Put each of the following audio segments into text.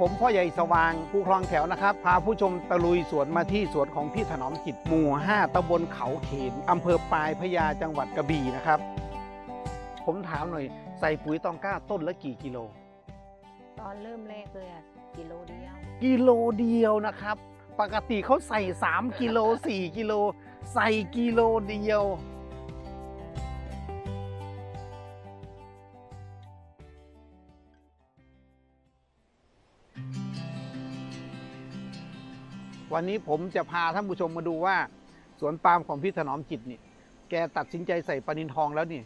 ผมพ่อใหญ่สว่างภูคลองแถวนะครับ พาผู้ชมตะลุยสวนมาที่สวนของพี่ถนอมจิตหมู่ 5ตำบลเขาเขนอำเภอปลายพระยาจังหวัดกระบี่นะครับ ผมถามหน่อย ใส่ปุ๋ยตองกล้าต้นละกี่กิโล ตอนเริ่มแรกเลยอะกิโลเดียว กิโลเดียวนะครับ ปกติเขาใส่ 3 กิโล 4 กิโล ใส่กิโลเดียว วันนี้ผมจะพาท่านผู้ชมมาดูว่า สวนปาล์มของพี่ถนอมจิตนี่ แกตัดสินใจใส่ปลานินทองแล้วนี่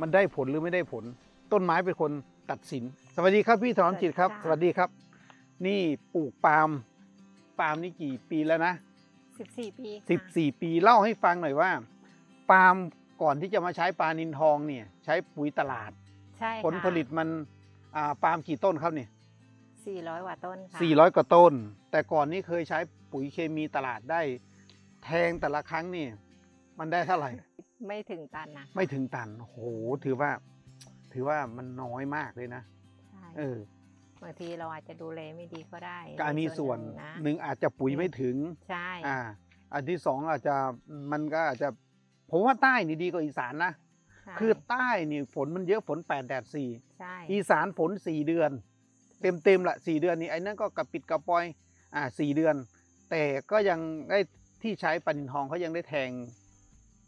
มันได้ผลหรือไม่ได้ผล ต้นไม้เป็นคนตัดสิน สวัสดีครับพี่ถนอมจิตครับ สวัสดีครับ นี่ปลูกปาล์มปาล์มนี่กี่ปีแล้วนะ14 ปีค่ะสิบสี่ปีเล่าให้ฟังหน่อยว่า ปาล์มก่อนที่จะมาใช้ปลานินทองเนี่ย ใช้ปุ๋ยตลาด ใช่ค่ะผลผลิตมันอ่าปาล์มกี่ต้นครับเนี่ย 400กว่าต้นค่ะสี่ร้อยกว่าต้น แต่ก่อนนี้เคยใช้ปุ๋ยเคมีตลาดได้ แทงแต่ละครั้งนี่ มันได้เท่าไหร่ ไม่ถึงตันนะไม่ถึงตันโอ้โหถือว่า ถือว่ามันน้อยมากเลยนะใช่เออบางทีเราอาจจะดูแลไม่ดีก็ได้การมีส่วนหงนะหนึ่งอาจจะปุ๋ยไม่ถึงใช่อ่า อันที่สองอาจจะมันก็อาจจะผมว่าใต้นี่ดีกว่าอีสานนะใช่คือใต้นี่ฝนมันเยอะฝนแปดแดดสี่ใช่อีสานฝนสี่เดือน เต็มเต็มๆละสี่เดือนนี่ไอ้นั่นก็กระปิดกระปอยอ่าสี่เดือน แต่ก็ยังได้ที่ใช้ปลานินทองเขายังได้แทง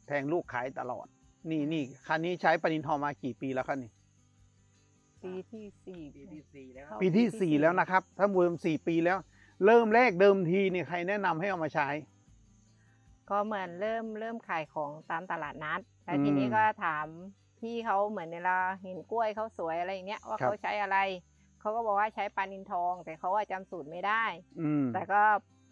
แทงลูกขายตลอด นี่นี่คันนี้ใช้ปลานินทองมากี่ปีแล้วครับนี่ปีที่สี่ปีที่สี่แล้วปีที่สี่แล้วนะครับถ้ารวมสี่ปีแล้ว เริ่มแรกเดิมทีนี่ใครแนะนำให้เอามาใช้ ก็เหมือนเริ่มเริ่มขายของตามตลาดนัดแล้วอืมทีนี้ก็ถามพี่เขาเหมือนเวลาเห็นกล้วยเขาสวยอะไรอย่างเงี้ยว่าครับเขาใช้อะไร เขาก็บอกว่าใช้ปลานินทอง แต่เขาว่าจำสูตรไม่ได้ อืมแต่ก็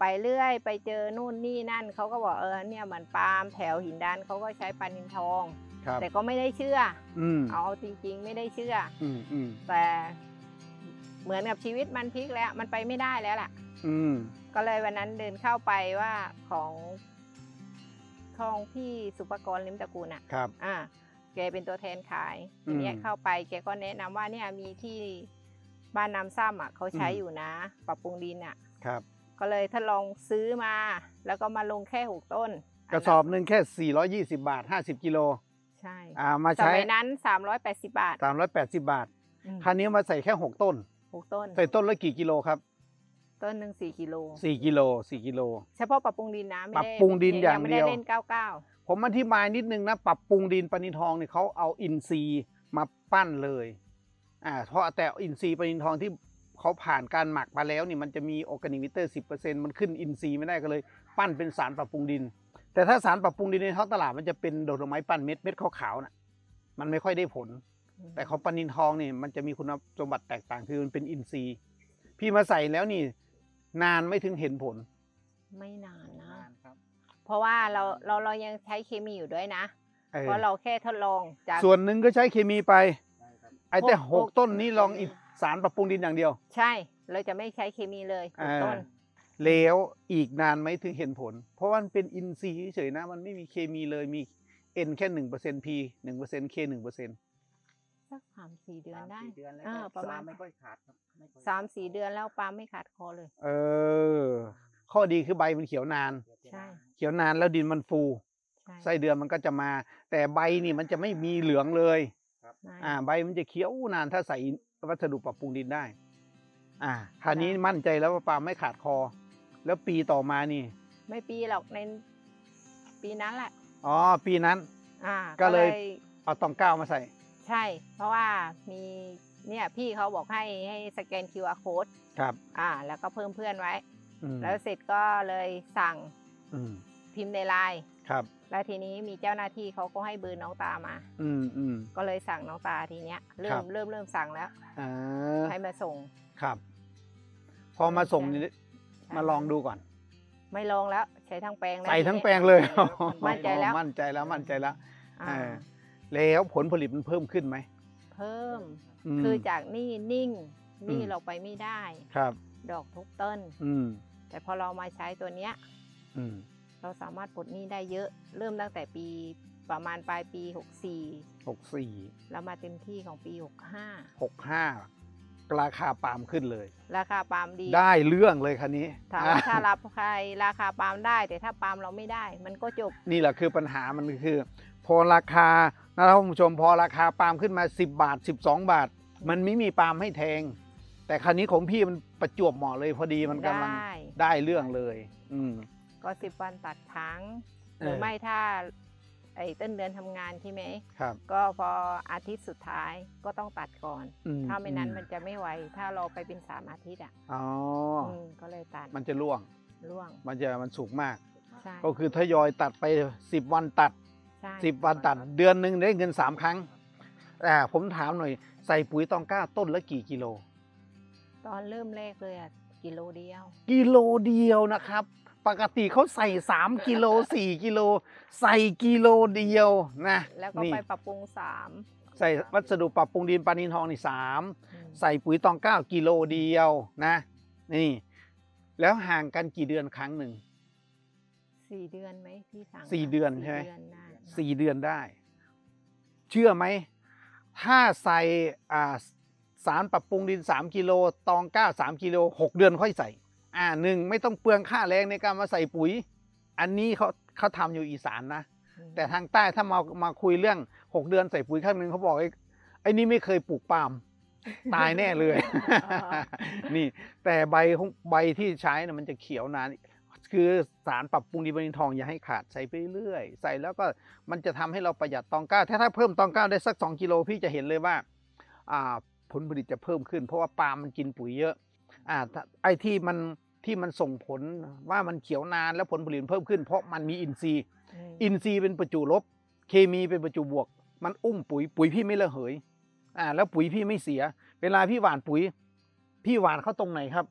ไปเรื่อยไปเจอนู่นนี่นั่นเขาก็บอกเออเนี่ยเหมือนปาล์มแถวหินดานเขาก็ใช้ปลานินทอง ครับแต่ก็ไม่ได้เชื่อ อืมเอาจริง ๆ ไม่ได้เชื่อ อืมอืมแต่เหมือนกับชีวิตมันพลิกแล้ว มันไปไม่ได้แล้วล่ะ อืมก็เลยวันนั้นเดินเข้าไปว่าของของพี่สุปกรณ์ลิมตระกูลอะ ครับ อ่าแกเป็นตัวแทนขายอืทีมเนี้ยเข้าไปแกก็แนะนำว่าเนี่ยมีที่ บ้านน้ำซ้ำอะเขาใช้อืมอยู่นะ ปรับปรุงดินอะครับ ก็เลยทดลองซื้อมา แล้วก็มาลงแค่หกต้น กระสอบหนึ่งแค่ 420 บาท 50กิโลใช่อ่ามาสใช้มัยนั้นสามร้อยแปดสิบบาท 380 บาทอืมคันนี้มาใส่แค่ 6 ต้นหกต้น ใส่ต้นละกี่กิโลครับ ต้นหนึ่งสี่กิโล4กิโล4กิโล เฉพาะปรับปรุงดินนะไม่ปรับได้ปรุงดินอย่างไม่เดียวเล่นเก้าเก้าผมอธิบายนิดนึงนะ ปรับปรุงดินปลานิลทองเนี่ยเขาเอาอินทรีย์มาปั้นเลย อ่าเพราะแต่อินทรีย์ปลานิลทองที่เขาผ่านการหมักมาแล้วนี่มันจะมี organic matter สิมันขึ้นอินทรีย์ไม่ได้ก็เลย ปั้นเป็นสารปรับปรุงดิน แต่ถ้าสารปรับปรุงดินในท้องตลาดมันจะเป็นโดโลไมต์ปั้นเม็ดเม็ดขาวๆน่ะมันไม่ค่อยได้ผล แต่ของปลานิลทองนี่มันจะมีคุณสมบัติแตกต่างคือมันเป็นอินทรีย์ พี่มาใส่แล้วนี่ นานไม่ถึงเห็นผล ไม่นานนะนานครับเพราะว่าเราเราเรายังใช้เคมีอยู่ด้วยนะเออเพราะเราแค่ทดลองจากส่วนหนึ่งก็ใช้เคมีไปใช่ครับ ไอ้แต่หหกกต้นนี้ลองอีกสารปรับปรุงดินอย่างเดียว ใช่ เราจะไม่ใช้เคมีเลยหกอ่าต้น แล้วอีกนานไหมถึงเห็นผล เพราะว่ามันเป็นอินทรีย์เฉยๆนะ มันไม่มีเคมีเลยมี N แค่หนึ่งเปอร์เซ็นต์ P หนึ่งเปอร์เซ็นต์ K หนึ่งเปอร์เซ็นต์สักสามสี่เดือนสามได้สี่เดือนแล้วอ่าก็ประมาณไม่ค่อยขาดครับไม่ค่อยสามสี่เดือนแล้วปาล์มไม่ขาดคอเลย เออ ข้อดีคือใบมันเขียวนาน ใช่ เขียวนานแล้วดินมันฟูใช่ไส้เดือนมันก็จะมา แต่ใบนี่มันจะไม่มีเหลืองเลยใช่ อ่า ใบมันจะเขียวนานถ้าใส่วัสดุปรับปรุงดินได้ อ่าคราวนี้มั่นใจแล้วว่าปาล์มไม่ขาดคอ แล้วปีต่อมานี่ ไม่ปีหรอกในปีนั้นแหละ อ๋อ ปีนั้น อ่า ก็เลยเอาตองก้าวมาใส่ ใช่ เพราะว่ามีเนี่ยพี่เขาบอกให้ให้สแกน QR code ครับ อ่า แล้วก็เพิ่มเพื่อนไว้อืมแล้วเสร็จก็เลยสั่งอืมพิมพ์ในไลน์ ครับ แล้วทีนี้มีเจ้าหน้าที่เขาก็ให้เบอร์น้องตามา อืมอืม ก็เลยสั่งน้องตาทีเนี้ยเริ่ครัมบ เริ่มเริ่มสั่งแล้ว อ่าให้มาส่ง ครับ พอมาส่งนี่ใช่มาลองดูก่อน ไม่ลองแล้วใช้ทั้งแปลงแล้วใส่ทีทั้งนี้แปลงเลยมั่นใจแล้วมั่นใจแล้วมั่นใจแล้วอ่าเออแล้วผลผลิตมันเพิ่มขึ้นไหมเพิ่ม ม คือจากนี่นิ่งนี่อืม เราไปไม่ได้ ครับ ดอกทุกต้น อืม แต่พอเรามาใช้ตัวเนี้ย อืม เราสามารถปลดหนี้ได้เยอะ เริ่มตั้งแต่ปีประมาณปลายปี 64หกสี่แล้วมาเต็มที่ของปี 65หกห้าราคาปาล์มขึ้นเลย ราคาปาล์มดี ได้เรื่องเลยคันนี้ถามว่าถ้ารับใครราคาปาล์มได้ แต่ถ้าปาล์มเราไม่ได้ มันก็จบ นี่แหละคือปัญหามันคือ พอราคานะครับคุณผู้ชมพอราคาปาล์มขึ้นมา 10 บาท 12 บาท มันไม่มีปาล์มให้แทง แต่คันนี้ของพี่มันประจวบเหมาะเลยพอดีมันกำลังได้ได้เรื่องเลย อืม ก็สิบวันตัดครั้งเออหรือไม่ถ้าไอ้ต้นเดือนทำงานใช่ไหมครับ ก็พออาทิตย์สุดท้ายก็ต้องตัดก่อนอืถ้าไม่นั้นอืมันจะไม่ไหว ถ้าเราไปเป็นสามอาทิตย์อะ อ๋ออมก็เลยตัด มันจะล่วง ร่วง มันจะมันสูงมากใช่ก็คือทยอยตัดไป10วันตัดใช่10วันตัด เดือนหนึ่งได้เงิน3ครั้งแต่ผมถามหน่อย ใส่ปุ๋ยตองกล้าต้นละกี่กิโล ตอนเริ่มแรกเลยอะกิโลเดียว กิโลเดียวนะครับ ปกติเขาใส่ 3 กิโล 4 กิโล ใส่กิโลเดียวนะแล้วก็นี่ไปปรับปรุงสาม ใส่วัสดุปรับปรุงดินปลานินทองนี่สามอืมใส่ปุ๋ยตองเก้ากิโลเดียวนะ นี่ แล้วห่างกันกี่เดือนครั้งหนึ่ง สี่เดือนไหมพี่สั่งสี่เดือนใช่ไหมเดือนได้สี่เดือนได้ เชื่อไหม ถ้าใส่อ่าสารปรับปรุงดิน 3 กิโล ตองก้า3กิโล 6 เดือนค่อยใส่ อ่าหนึ่งไม่ต้องเปลืองค่าแรงในการมาใส่ปุ๋ย อันนี้เขาเขาทำอยู่อีสานนะอืมแต่ทางใต้ถ้ามามาคุยเรื่อง6เดือนใส่ปุ๋ยครั้งหนึ่งเขาบอกไอ้ไอ้นี่ไม่เคยปลูกปาล์มตายแน่เลย นี่ แต่ใบของใบที่ใช้นะมันจะเขียวนานคือสารปรับปรุงดินบรินทองอย่าให้ขาดใส่ไปเรื่อยใส่แล้วก็มันจะทำให้เราประหยัดตองก้าถ้าถ้าเพิ่มตองก้าได้สัก 2 กิโลพี่จะเห็นเลยว่าอ่าผลผลิตจะเพิ่มขึ้น เพราะว่าปาล์มมันกินปุ๋ยเยอะ อ่าถ้าไอ้ที่มันที่มันส่งผลว่ามันเขียวนานแล้วผลผลิตเพิ่มขึ้น เพราะมันมีอินทรีย์มอินทรีย์เป็นประจุลบ เคมีเป็นประจุบวก มันอุ้มปุ๋ยปุ๋ยพี่ไม่ระเหยอ่าแล้วปุ๋ยพี่ไม่เสีย เวลาพี่หว่านปุ๋ย พี่หว่านเข้าตรงไหนครับ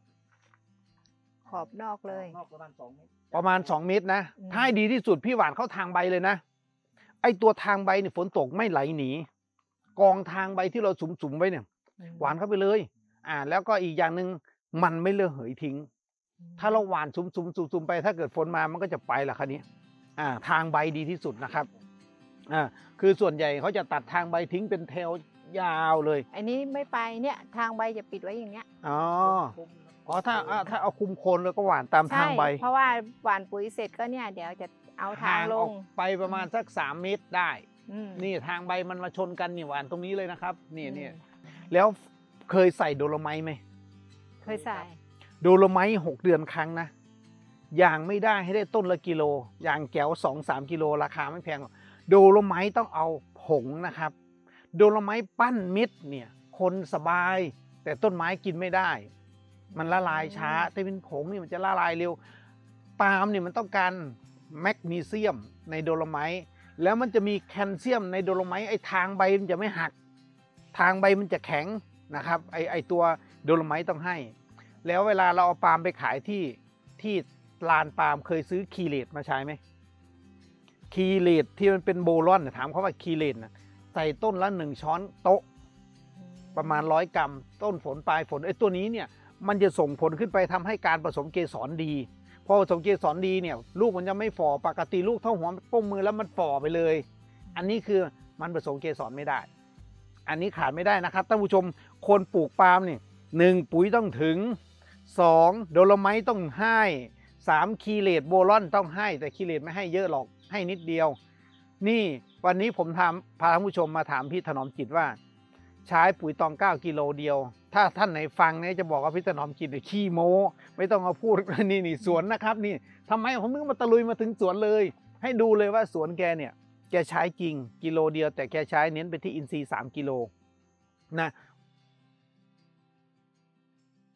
ขอบนอกเลย นอกประมาณสองเมตรประมาณ2เมตรนะอืมถ้าให้ดีที่สุดพี่หว่านเข้าทางใบเลยนะไอตัวทางใบเนี่ยฝนตกไม่ไหลหนี กองทางใบที่เราสุมๆไว้เนี่ยอืมหวานเข้าไปเลย อ่า แล้วก็อีกอย่างหนึ่ง มันไม่ระเหยทิ้ง ถ้าเราหวานซุมๆซุมๆไป ถ้าเกิดฝนมามันก็จะไปละคันนี้อ่าทางใบดีที่สุดนะครับอ่าคือส่วนใหญ่เขาจะตัดทางใบทิ้งเป็นแถวยาวเลย อันนี้ไม่ไปเนี่ยทางใบจะปิดไว้อย่างเงี้ยอ๋อคุมอ๋อถ้าอ่าถ้าเอาคุมโคนแล้วก็หวานตามทางใบ เพราะว่าหว่านปุ๋ยเสร็จก็เนี่ยเดี๋ยวจะเอาทางลอองกไปประมาณสักสามเมตรได้อืมนี่ทางใบมันมาชนกันนี่หวานตรงนี้เลยนะครับนี่อืมนี่แล้วเคยใส่โดโลไมต์ไหม เคยใส่โดโลไมต์หกเดือนครั้งนะอย่างไม่ได้ให้ได้ต้นละกิโลอย่างแก้วสองสามกิโลราคาไม่แพงหรอกโดโลไมต์ต้องเอาผงนะครับ โดโลไมต์ปั้นเม็ดเนี่ยคนสบาย แต่ต้นไม้กินไม่ได้ มันละลายช้าแต่เป็นผงนี่มันจะละลายเร็วปาล์มเนี่ยมันต้องการแมกนีเซียมในโดโลไมต์แล้วมันจะมีแคลเซียมในโดโลไมต์ไอ้ทางใบมันจะไม่หัก ทางใบมันจะแข็ง นะครับไอไอตัวโดโลไมต์ต้องให้ แล้วเวลาเราเอาปาล์มไปขายที่ที่ลานปาล์มเคยซื้อคีเลตมาใช้ไหมคีเลตที่มันเป็นโบรอนน่ะถามเขาว่าคีเลตนะใส่ต้นละหนึ่งช้อนโต๊ะ ประมาณร้อยกรัม ต้นฝนปลายฝนไอ้ตัวนี้เนี่ยมันจะส่งผลขึ้นไปทำให้การผสมเกสรดี พอผสมเกสรดีเนี่ยลูกมันจะไม่ฝ่อปกติลูกเท่าหัวโป้งมือแล้วมันฝ่อไปเลย อันนี้คือมันผสมเกสรไม่ได้ อันนี้ขาดไม่ได้นะครับท่านผู้ชมคนปลูกปาล์มนี่หนึ่งปุ๋ยต้องถึงสองโดโลไมต์ต้องให้สามคีเลตโบรอนต้องให้ แต่คีเลตไม่ให้เยอะหรอกให้นิดเดียว นี่วันนี้ผมถามพาท่านผู้ชมมาถามพี่ถนอมจิตว่า ใช้ปุ๋ยตอง 9 กิโลเดียว ถ้าท่านไหนฟังเนี่ยจะบอกว่าพี่ถนอมจิตเนี่ยขี้โม้ไม่ต้องเอาพูดนี่นี่สวนนะครับ นี่ทำไมผมมึงมาตะลุยมาถึงสวนเลย ให้ดูเลยว่าสวนแกเนี่ย แกใช้จริงกิโลเดียว แต่แกใช้เน้นไปที่อินทรีย์3กิโลนะ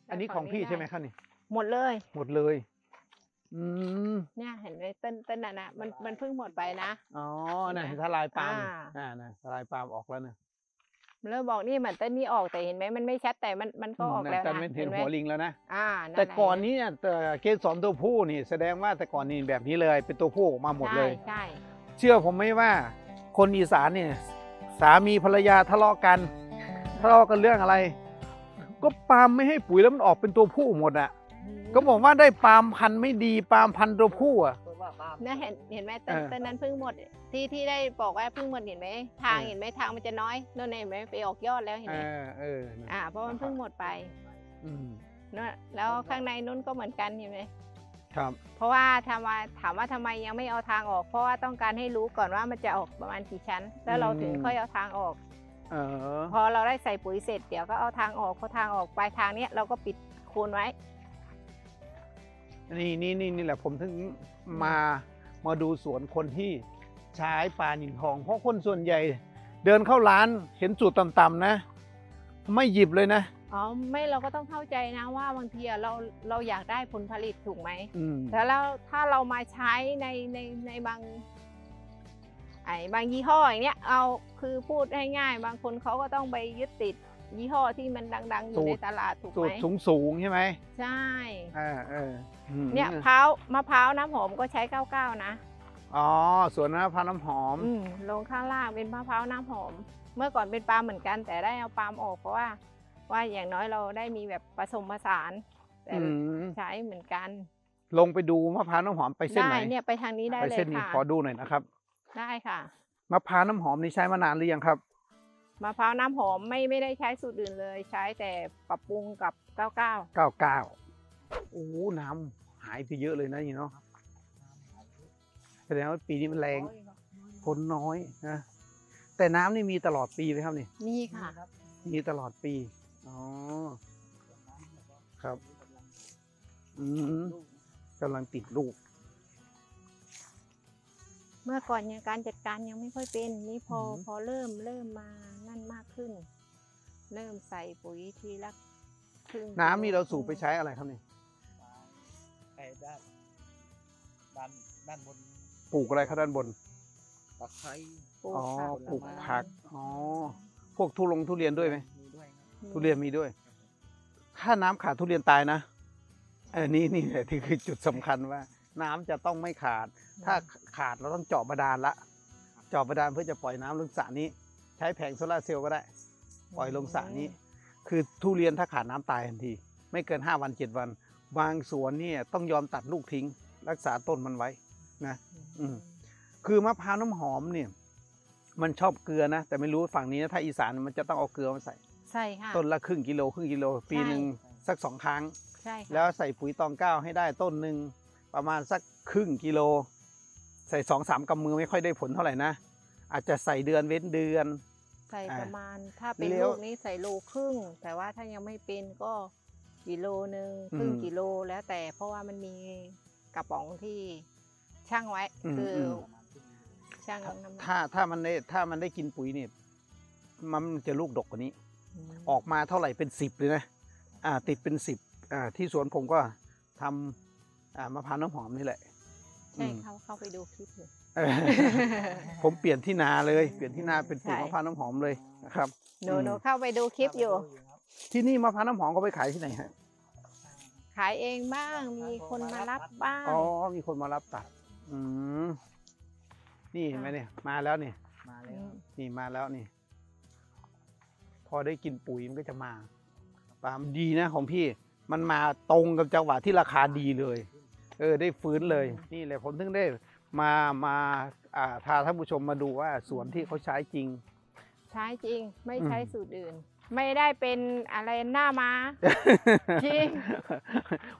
อันนี้ของพี่ใช่ไหมครับนี่หมดเลย หมดเลย อืมเนี่ยเห็นไหมต้นต้นน่ะนะมันมันเพิ่งหมดไปนะอ๋อน่ะทลายปาล์มอ่าอ่านะทลายปาล์มออกแล้วนะแล้วบอกนี่เหมือนต้นนี้ออกแต่เห็นไหมมันไม่ชัดแต่มันมันก็ออกแล้วแต่นะไม่เห็นไหมหัวลิงแล้วนะอ่าแต่หละก่อนนี้เนี่ยแต่เกสรตัวผู้นี่ แสดงว่าแต่ก่อนนี่แบบนี้เลย เป็นตัวผู้ออกมาหมดเลยใช่ใช่ เชื่อผมไหมว่าคนอีสานเนี่ยสามีภรรยาทะเลาะกันทะเลาะกันเรื่องอะไร ก็ปาล์มไม่ให้ปุ๋ยแล้วมันออกเป็นตัวผู้หมดอะ ก็บอกว่าได้ปาล์มพันธุ์ไม่ดีปาล์มพันธุ์ตัวผู้อะเพราะว่าว่าปาล์มเนี่ยเห็นเห็นไหมต้นเออ ต้นนั้นเพิ่งหมด ที่ที่ได้บอกว่าเพิ่งหมดเห็นไหมทางเออเห็นไหมทางมันจะน้อยโน่นเห็นไหมไปออกยอดแล้วเห็นเอไหมอเออนะอ่าเพราะมันเพิ่งหมดไปอืมนู่นแล้วข้างในนู้นก็เหมือนกันเห็นไหม ครับ เพราะว่าทำมาถามว่าทำไมยังไม่เอาทางออก เพราะว่าต้องการให้รู้ก่อนว่ามันจะออกประมาณกี่ชั้น แล้วเราถึงค่อยเอาทางออก เออ พอเราได้ใส่ปุ๋ยเสร็จเดี๋ยวก็เอาทางออกพอทางออกปลายทางเนี้ยเราก็ปิดโคนไว้ นี่นี่นี่นี่แหละผมถึงมามาดูสวนคนที่ใช้ปลาหินทอง เพราะคนส่วนใหญ่ เดินเข้าร้านเห็นสูตรต่ำๆนะ ไม่หยิบเลยนะ อ๋อไม่เราก็ต้องเข้าใจนะว่าบางทีอะเราเราอยากได้ผลผลิตถูกไหมอืมแต่แล้วถ้าเรามาใช้ในในในบางไอ้บางยี่ห้ออย่างเนี้ยเอาคือพูดง่ายๆบางคนเขาก็ต้องไปยึดติดยี่ห้อที่มันดัง ๆ อยู่ในตลาดถูกสูไหตมรสูงสูงๆใช่ไหมใช่เออเอออืมเนี่ยพร้าวมะพร้าวน้ำหอมก็ใช้99นะอ๋อสวนน้ำพร้าวน้ำหอมอืมลงข้างล่างเป็นมะพร้าวน้ำหอม เมื่อก่อนเป็นปาล์มเหมือนกันแต่ได้เอาปาล์มออกเพราะว่า ว่าอย่างน้อยเราได้มีแบบผสมผสานแต่อืม ใช้เหมือนกันลงไปดูมะพร้าวน้ำหอมไปเส้นได้ไหนเนี่ยไปทางนี้ได้ไปเลยเส้นนี้ค่ะขอดูหน่อยนะครับได้ค่ะมะพร้าวน้ำหอมนี่ใช้มานานหรือยังครับ มะพร้าวน้ำหอมไม่ไม่ได้ใช้สูตรอื่นเลย ใช้แต่ปรับปรุงกับ 99เก้าเก้าโอ้น้ำหายไปเยอะเลยนะนี่เนาะแสดงว่าปีนี้มันแรงฝนน้อยนะแต่น้ำนี่มีตลอดปีไหมครับนี่ นี่ค่ะ มีตลอดปี อ๋อ ครับ อืมกำลังติดลูก เมื่อก่อนยังการจัดการยังไม่ค่อยเป็น นี่พออืมพอเริ่มเริ่มมานั่นมากขึ้น เริ่มใส่ปุ๋ยทีละครึ่งน้ำนี่เราสูบไปกิโลใช้อะไรครับนี่ไอ้ด้านด้านด้านบนปลูกอะไรครับด้านบนตะไคร้ปลูกอ๋อผักปลูกไม้ผัก อ๋อ พวกทุลงทุเรียนด้วยไหมมีด้วยครับ ทุเรียนมีด้วย ถ้าน้ำขาดทุเรียนตายนะเออนี่นี่แหละที่คือจุดสำคัญว่า น้ำจะต้องไม่ขาด ถ้าขาดเราต้องเจาะบาดาลละ เจาะบาดาลเพื่อจะปล่อยน้ำลงสระนี้ ใช้แผงโซลาร์เซลล์ก็ได้ ปล่อยลงสระนี้ คือทุเรียนถ้าขาดน้ำตายทันที ไม่เกิน 5 วัน 7 วัน บางสวนเนี่ยต้องยอมตัดลูกทิ้ง รักษาต้นมันไว้นะ อืมคือมะพร้าวน้ำหอมเนี่ย มันชอบเกลือนะ แต่ไม่รู้ฝั่งนี้นะถ้าอีสานมันจะต้องเอาเกลือมาใส่ใช่ค่ะ ต้นละครึ่งกิโลครึ่งกิโลปีหนึ่งสักสองครั้ง ใช่ค่ะแล้วใส่ปุ๋ยตองเก้าให้ได้ต้นหนึ่งประมาณสักครึ่งกิโล ใส่สองสามกำมือไม่ค่อยได้ผลเท่าไหร่นะ อาจจะใส่เดือนเว้นเดือน ใส่อ่าประมาณถ้าเป็นแล้วลูกนี้ใส่โลครึ่ง แต่ว่าถ้ายังไม่เป็นก็กิโลหนึ่งครึ่งอืมกิโลแล้วแต่เพราะว่ามันมีกระป๋องที่ช่างไว้อืมคืออมช่างน้ำหนักถ้าถ้ามันได้ถ้ามันได้กินปุ๋ยเนี่ยมันจะลูกดกกว่านี้ม ออกมาเท่าไหร่เป็นสิบเลยนะอ่าติดเป็นสิบอ่าที่สวนผมก็ทำอ่ามะพร้าวน้ำหอมนี่แหละ ใช่อืมเข้าเข้าไปดูคลิปอยู่เออผมเปลี่ยนที่นาเลยเปลี่ยนที่นาเป็นปลูกใช่มะพร้าวน้ำหอมเลยนะครับ หนูอืม หนูเข้าไปดูคลิปอยู่ ที่นี่มะพร้าวน้ำหอมก็ไปขายที่ไหนฮะขายเองบ้างมีคนมารับบ้าง อ๋อมีคนมารับตัด อืมนี่เห็นไหมเนี่ย มาแล้วเนี่ยมาแล้วมนี่มาแล้วนี่ พอได้กินปุ๋ยมันก็จะมาปาล์มดีนะของพี่มันมาตรงกับจังหวะที่ราคาดีเลย เออได้ฟื้นเลยนี่แหละผมถึงได้มามาอ่าพาท่านผู้ชมมาดูว่าสวนที่เขาใช้จริง ใช้จริงไม่อืมใช้สูตรอื่น ไม่ได้เป็นอะไรหน้ามาจริง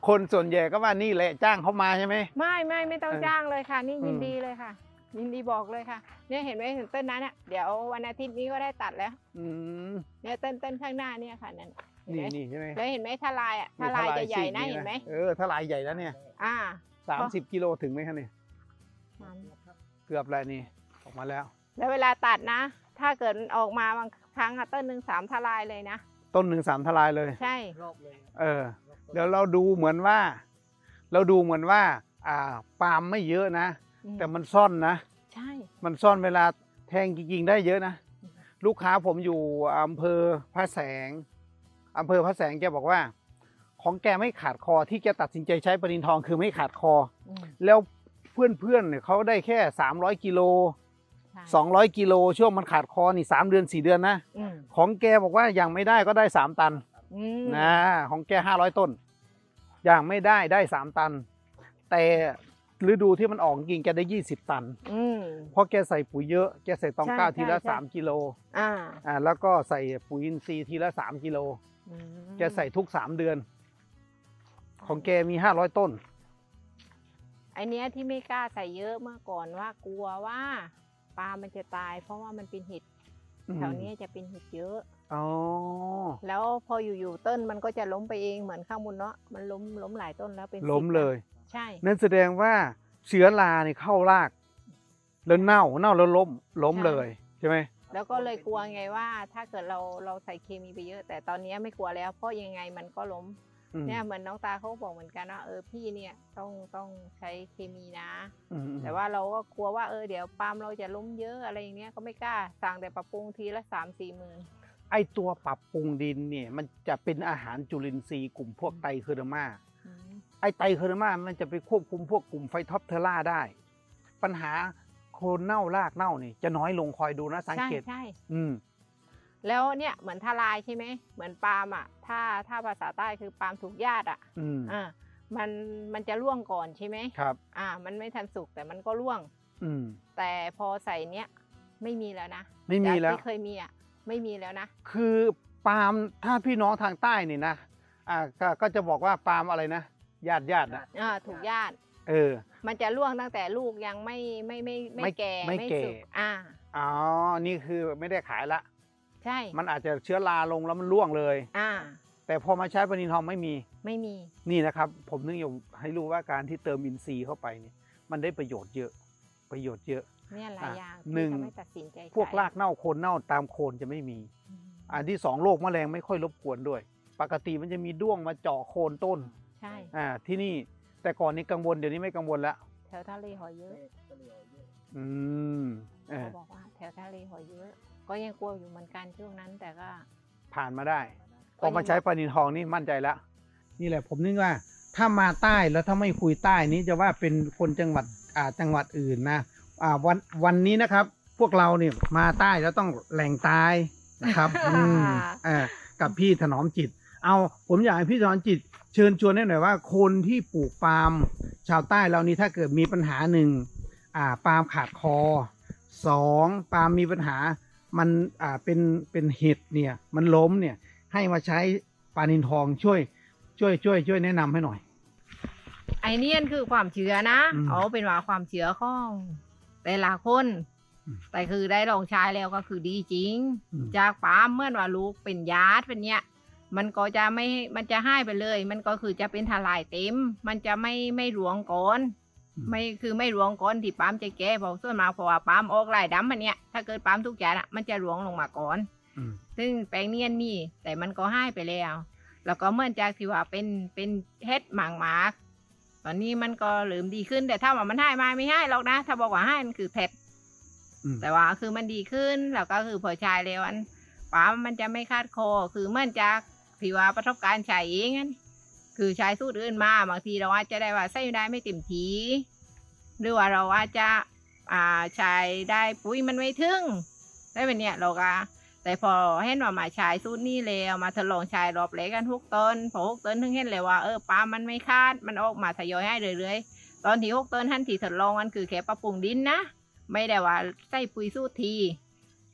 คนส่วนใหญ่ก็ว่านี่แหละจ้างเขามาใช่ไหมไม่ไม่ไม่ต้องเออจ้างเลยค่ะ นี่ยินอืมดีเลยค่ะ ยินดีบอกเลยค่ะ เนี่ยเห็นไหมเห็นต้นนั้นอะเดี๋ยววันอาทิตย์นี้ก็ได้ตัดแล้ว อืมเนี่ยต้นต้นข้างหน้าเนี่ยค่ะนั่นเห็นนี่ไหมนี่ใช่ไหมแล้วเห็นไหมทลายอะทนี่ลายทจะใหญ่นะซีกเห็นไหมเออทลายใหญ่แล้วเนี่ยอ่าสามสิบกิโลถึงไหมคะเนี่ยมันเกือบแล้วนี่ออกมาแล้ว แล้วเวลาตัดนะ ถ้าเกิดมันออกมาบางครั้งอะต้นหนึ่งสามทลายเลยนะต้นหนึ่งสามทลายเลย ใช่รอบเลยเออเดี๋ยวเราดูเหมือนว่า เราดูเหมือนว่า อ่าปาล์มไม่เยอะนะอืม แต่มันซ่อนนะ ใช่ มันซ่อนเวลาแทงจริงๆได้เยอะนะ ลูกค้าผมอยู่อำเภอพระแสงอำเภอพระแสงแกบอกว่า ของแกไม่ขาดคอที่แกตัดสินใจใช้ปรินทองคือไม่ขาดคออืมแล้วเพื่อนๆเนี่ยเขาได้แค่300กิโลใช่200กิโลช่วงมันขาดคอนี่สามเดือนสี่เดือนนะอืมของแกบอกว่ายังไม่ได้ก็ได้สามตันอืมนะของแกห้าร้อยต้น อย่างไม่ได้ได้สามตัน แต่ ฤดูที่มันออกจริงแกได้ 20 ตันอืม เพราะแกใส่ปุ๋ยเยอะแกใส่ตองใช่ก้าวทีละใช่ใช่3กิโลอ่าอ่าแล้วก็ใส่ปุ๋ยอินทรีย์ทีละ3กิโลอืมแกใส่ทุก3เดือน ของแกมี 500 ต้น ไอเนี้ยที่ไม่กล้าใส่เยอะเมื่อก่อนว่ากลัวว่าปลามันจะตาย เพราะว่ามันเป็นเห็ดอืม แถวเนี้ยจะเป็นเห็ดเยอะ อ๋อ แล้วพออยู่ๆต้นมันก็จะล้มไปเองเหมือนข้างบนเนาะมันล้มล้มหลายต้นแล้วเป็นล้มสิบเลย ใช่ นั่นแสดงว่าเชื้อราเนี่ยเข้าราก แล้วเน่าเน่าแล้วล้มล้มเลยใช่ไหมแล้วก็เลยกลัวไงว่า ถ้าเกิดเราเราใส่เคมีไปเยอะ แต่ตอนเนี้ยไม่กลัวแล้ว เพราะยังไงมันก็ล้มอืมเนี่ยเหมือนน้องตาเขาก็บอกเหมือนกันว่าเออพี่เนี่ยต้องต้องใช้เคมีนะอืมแต่ว่าเราก็กลัวว่าเออเดี๋ยวปาล์มเราจะล้มเยอะอะไรอย่างเนี้ยก็ไม่กล้าสั่งแต่ปรับปรุงทีละสามสี่หมื่นไอตัวปรับปรุงดินเนี่ยมันจะเป็นอาหารจุลินทรีย์กลุ่มพวกไตรเคอร์มา ไอไตรโคเดอร์มามันจะไปควบคุมพวกกลุ่ม Phytophthora ได้ ปัญหาโคนเน่ารากเน่านี่จะน้อยลงคอยดูนะสังเกตใช่ ใช่อืมแล้วเนี่ยเหมือนทลายใช่ไหมเหมือนปาล์มอะ ถ้าถ้าภาษาใต้คือปาล์มถูกญาติอะอืมอ่ามันมันจะร่วงก่อนใช่ไหมครับ อ่า มันไม่ทันสุกแต่มันก็ร่วง อืมแต่พอใส่เนี้ยไม่มีแล้วนะไม่มีแล้วจากที่เคยมีอะไม่มีแล้วนะ คือปาล์มถ้าพี่น้องทางใต้นี่นะอ่าก็ก็จะบอกว่าปาล์มอะไรนะ ญาติญาตินะอ่าถูกญาติ เออ มันจะร่วงตั้งแต่ลูกยังไม่ไม่ไม่ไม่ไม่แก่ไม่แก่สุกอ่าอ๋อนี่คือไม่ได้ขายละ ใช่ มันอาจจะเชื้อราลงแล้วมันร่วงเลย อ่า แต่พอมาใช้ปนินทองไม่มี ไม่มี นี่นะครับ ผมนึกอยู่ให้รู้ว่าการที่เติมอินทรีย์เข้าไปเนี่ย มันได้ประโยชน์เยอะ ประโยชน์เยอะเนี่ยหลายอะอย่างหนึ่ที่งทำให้ตัดสินใจพวกใช้รากเน่าโคนเน่าตามโคนจะไม่มีอืมอันที่สองโรคแมลงไม่ค่อยรบกวนด้วย ปกติมันจะมีด้วงมาเจาะโคนต้น ใช่อ่าที่นี่แต่ก่อนนี้กังวลเดี๋ยวนี้ไม่กังวลแล้วแถวทะเลหอยเยอะก็เลยเอาเยอะอืมเออเขาบอกว่าแถวทะเลหอยเยอะ ก็ยังกลัวอยู่เหมือนกันช่วงนั้นแต่ก็ ผ่านมาได้พก็อยังมาใช้ปลานินทองนี่มั่นใจแล้วนี่แหละผมนึกว่า ถ้ามาใต้แล้วถ้าไม่คุยใต้นี้จะว่าเป็นคนจังหวัดอ่าจังหวัดอื่นนะอ่าวันวันนี้นะครับ พวกเราเนี่ยมาใต้แล้วต้องแหล่งตายนะครับ อืมเอ่ากับพี่ถนอมจิต เอาผมอยากให้พี่ถนอมจิตเชิญชวนให้หน่อยว่า คนที่ปลูกปาล์มชาวใต้เรานี่ถ้าเกิดมีปัญหาหนึ่งอ่าปาล์มขาดคอสองปาล์มมีปัญหามันอ่าเป็นเป็นเห็ดเนี่ยมันล้มเนี่ยให้มาใช้ปลานินทองช่วยช่วยช่วยช่วยแนะนำให้หน่อย ไอเนียนคือความเชื่อนะอืมเอาเป็นว่าความเชื่อของแต่ละคนอืมแต่คือได้ลองใช้แล้วก็คือดีจริงอืมจากปาล์มเมื่อว่าลูกเป็นยาดเป็นเนี้ย มันก็จะไม่ มันจะให้ไปเลย มันก็คือจะเป็นทลายเต็ม มันจะไม่ไม่หลวงก่อน ไม่คือไม่หลวงก่อนที่ปาล์มจะแก่เพราะส่วนมากเพราะว่าปาล์มออกลายดำมันเนี้ยถ้าเกิดปาล์มทุกอย่างอะมันจะหลวงลงมาก่อนอืมซึ่งแปลงเนียนมีแต่มันก็ให้ไปแล้ว แล้วก็เหมื่อนจากที่ว่าเป็นเป็นเฮ็ดหมางหมากตอนนี้มันก็เริ่มดีขึ้น แต่ถ้าว่ามันให้มาไม่ให้หรอกนะ ถ้าบอกว่าให้มันคือเผ็ดอืมแต่ว่าคือมันดีขึ้นแล้วก็คือพอใช้แล้วอันปั๊มมันจะไม่คาดคอ คือเหมื่อนจาก ที่ว่าประสบการณ์ใช้เองอันคือใช้สูตรอื่นมาบางทีเราอาจจะได้ว่าใส่ได้ไม่เต็มทีหรือว่าเราอาจจะอ่าใช้ได้ปุ๋ยมันไม่ถึงได้เป็นเนี่ยเราก็แต่พอเห็นว่ามาใช้สูตรนี้แล้วมาทดลองใช้รอบแรกกันทุกต้นพอหกต้นถึงเห็นเลยว่าเออปาล์มมันไม่คาดมันออกมาทยอยให้เรื่อยๆตอนที่หกต้นท่านที่ทดลองมันคือแค่ปรับปรุงดินนะไม่ได้ว่าใส่ปุ๋ยสูตรที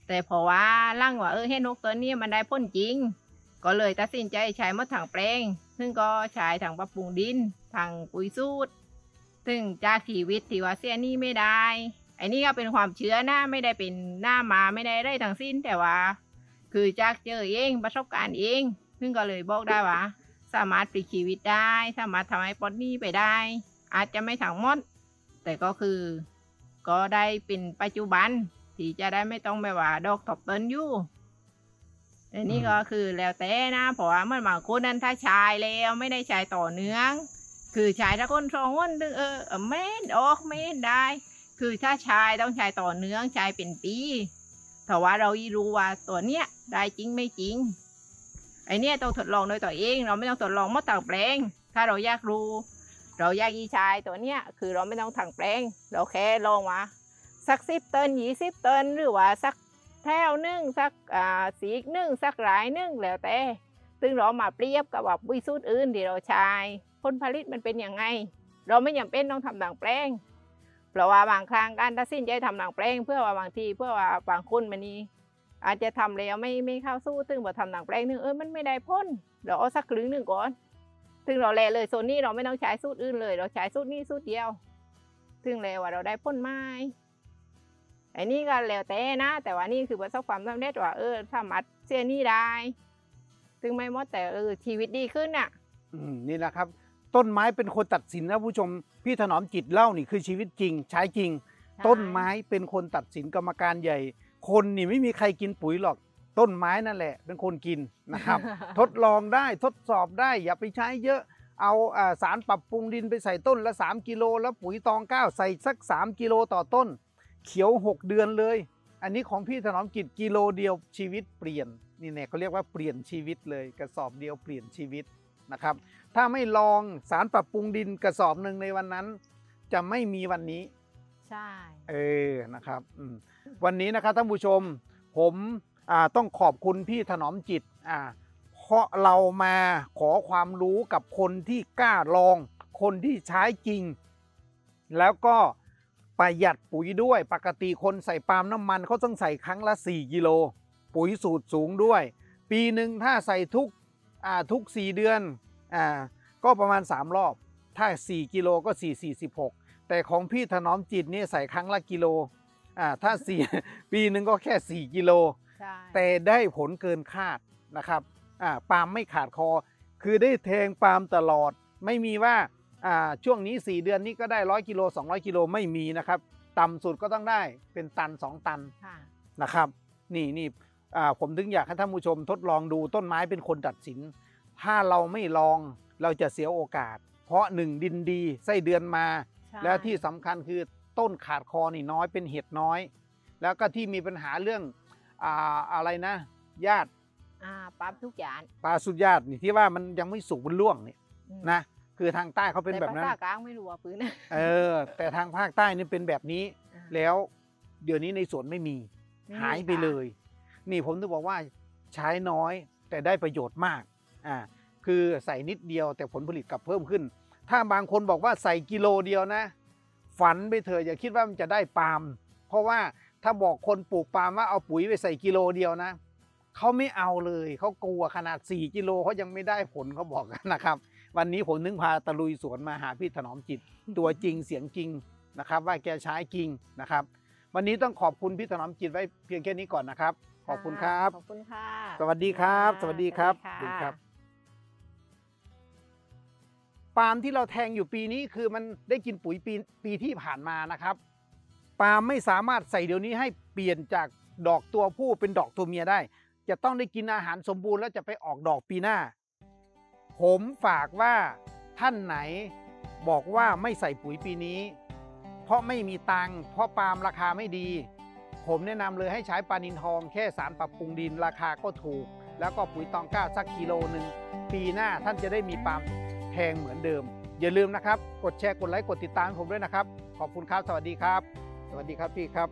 แต่เพราะว่าร่างว่าเออเห็นหกต้นนี้มันได้พ้นจริง ก็เลยตัดสินใจใช้มดถังแปลง ซึ่งก็ใช้ถังปรับปรุงดินถังปุ๋ยสูตร ซึ่งจากชีวิตที่ว่าเสียนี่ไม่ได้ ไอ้นี่ก็เป็นความเชื่อนะไม่ได้เป็นหน้ามาไม่ได้ได้ทั้งสิ้นแต่ว่า คือจากเจอเองประสบการณ์เอง ซึ่งก็เลยบอกได้ว่า สามารถปลิกชีวิตได้ สามารถทำให้ปลดหนี้ไปได้ อาจจะไม่ถังมด แต่ก็คือ ก็ได้เป็นปัจจุบันที่จะได้ไม่ต้องแบบว่าดอกตบต้นอยู่ แต่นี่อืมก็คือแล้วแต่นะเพราะว่าเมื่อบางคนนั้นถ้าชายแล้วไม่ได้ชายต่อเนื่อง คือชายถ้าคนสองคนถึงเออเออไม่เห็นออกไม่เห็นได้ คือถ้าชายต้องชายต่อเนื่องชายเป็นปีแต่ว่าเรารู้ว่าตัวเนี้ยได้จริงไม่จริงไอเนี้ยต้องทดลองโดยตัวเอง เราไม่ต้องทดลองมดต่างแปลง ถ้าเราอยากรู้ เราอยากอีชายตัวเนี้ยคือเราไม่ต้องถังแปลง เราแค่ลองว่าสักสิบเตันยี่สิบเตันหรือว่าสัก แถวหนึ่งสักอ่าสีหนึ่งสักหลายหนึ่งแล้วแต่ซึ่งเรามาเปรียบกับว่าปุ๋ยสูตรอื่นที่เราใช้ผลผลิตมันเป็นยังไง เราไม่จำเป็นต้องทำดังแปลงเพราะว่าบางครั้งการตัดสินใจทำดังแปลง เพื่อว่าบางทีเพื่อว่าบางคนมันนี่อาจจะทำแล้วไม่ไม่เข้าสู้ถึงว่าทำดังแปลงนึงเออมันไม่ได้พ้นเราเอาสักครึ่งหนึ่งก่อนถึงเราแลเลยโซนนี้เราไม่ต้องใช้สูตรอื่นเลย เราใช้สูตรนี้สูตรเดียวถึงแล้วว่าเราได้พ้นไม้ ไอ้นี่ก็แล้วแต่นะ แต่ว่านี่คือประสบความสำเร็จว่าเออสามารถเสียหนี่ได้ ถึงไม่หมดแต่เออชีวิตดีขึ้นอะอืมนี่แหละครับ ต้นไม้เป็นคนตัดสินนะผู้ชม พี่ถนอมจิตเล่านี่คือชีวิตจริง ใช้จริง ต้นไม้เป็นคนตัดสินกรรมการใหญ่ คนนี่ไม่มีใครกินปุ๋ยหรอก ต้นไม้นั่นแหละ เป็นคนกินนะครับ ทดลองได้ทดสอบได้อย่าไปใช้เยอะเอาอาสารปรับปรุงดินไปใส่ต้นละ 3 กิโล แล้วปุ๋ยตองก้าวใส่สัก 3 กิโลต่อต้น เขียว 6 เดือนเลย อันนี้ของพี่ถนอมกิจกิโลเดียวชีวิตเปลี่ยนนี่เนี่ยเขาเรียกว่าเปลี่ยนชีวิตเลยกระสอบเดียวเปลี่ยนชีวิตนะครับ ถ้าไม่ลองสารปรับปรุงดินกระสอบหนึ่งในวันนั้น จะไม่มีวันนี้ใช่เออนะครับอืมวันนี้นะครับท่านผู้ชมผมอ่าต้องขอบคุณพี่ถนอมจิตอ่าเพราะเรามาขอความรู้กับคนที่กล้าลอง คนที่ใช้จริง แล้วก็ ประหยัดปุ๋ยด้วย ปกติคนใส่ปาล์มน้ำมันเขาต้องใส่ครั้งละ 4 กิโล ปุ๋ยสูตรสูงด้วย ปีหนึ่งถ้าใส่ทุกอ่าทุก 4 เดือนอ่าก็ประมาณ 3 รอบ ถ้า 4 กิโลก็ 4 46 แต่ของพี่ถนอมจิตเนี่ยใส่ครั้งละกิโลอ่าถ้าสี่ปีหนึ่งก็แค่ 4 กิโลใช่แต่ได้ผลเกินคาดนะครับอ่าปาล์มไม่ขาดคอ คือได้แทงปาล์มตลอด ไม่มีว่าอ่า ช่วงนี้ 4 เดือนนี้ก็ได้100กิโล200 กิโลไม่มีนะครับ ต่ำสุดก็ต้องได้เป็นตัน 2 ตันค่ะนะครับ นี่นี่อ่าผมถึงอยากให้ท่านผู้ชมทดลองดูต้นไม้เป็นคนตัดสิน ถ้าเราไม่ลองเราจะเสียโอกาส เพราะหนึ่งดินดีไส้เดือนมาใช่แล้วที่สำคัญคือต้นขาดคอนี่น้อยเป็นเห็ดน้อย แล้วก็ที่มีปัญหาเรื่องอ่าอะไรนะญาติอ่าปั๊บทุกอย่างปลาสุดญาตินี่ที่ว่ามันยังไม่สุกมันร่วงเนี่ยอืมนะ คือทางใต้เขาเป็นแต่แบบนั้นภาษากลางไม่รู้ว่าปืนเออ แต่ทางภาคใต้นี่เป็นแบบนี้ แล้วเดี๋ยวนี้ในสวนไม่มีม่มีหายไปค่ะเลย นี่ผมถึงบอกว่าใช้น้อยแต่ได้ประโยชน์มากอ่าคือใส่นิดเดียวแต่ผลผลิตกลับเพิ่มขึ้น ถ้าบางคนบอกว่าใส่กิโลเดียวนะ ฝันไปเถอะอย่าคิดว่ามันจะได้ปาล์มเพราะว่าถ้าบอกคนปลูกปาล์มว่าเอาปุ๋ยไปใส่กิโลเดียวนะเขาไม่เอาเลยเขากลัวขนาด 4 กิโลเขายังไม่ได้ผลเขาบอกกันนะครับ วันนี้ผมนึงพาตะลุยสวนมาหาพี่ถนอมจิต ตัวจริงเสียงจริงนะครับ ว่าแกใช้จริงนะครับ วันนี้ต้องขอบคุณพี่ถนอมจิตไว้เพียงแค่นี้ก่อนนะครับ ขอบคุณครับ ขอบคุณค่ะ สวัสดีครับ สวัสดีครับสวัสสวัสดีดีคครัรับบปาล์มที่เราแทงอยู่ปีนี้คือมันได้กินปุ๋ยปีปีที่ผ่านมานะครับปาล์มไม่สามารถใส่เดี๋ยวนี้ให้เปลี่ยนจากดอกตัวผู้เป็นดอกตัวเมียได้ จะต้องได้กินอาหารสมบูรณ์แล้วจะไปออกดอกปีหน้า ผมฝากว่าท่านไหนบอกว่าไม่ใส่ปุ๋ยปีนี้ เพราะไม่มีตังค์เพราะปาล์มราคาไม่ดี ผมแนะนำเลยให้ใช้ปานินทอง แค่สารปรับปรุงดินราคาก็ถูก แล้วก็ปุ๋ยตองก้าสักกิโลหนึ่งปีหน้าท่านจะได้มีปาล์มแพงเหมือนเดิม อย่าลืมนะครับ กดแชร์กดไลค์กดติดตามผมด้วยนะครับ ขอบคุณครับ สวัสดีครับ สวัสดีครับพี่ครับ